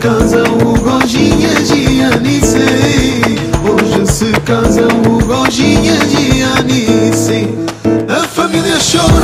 casam o Gojinhas de Anice. Hoje se casam o Gojinhas de Anice. A família chora.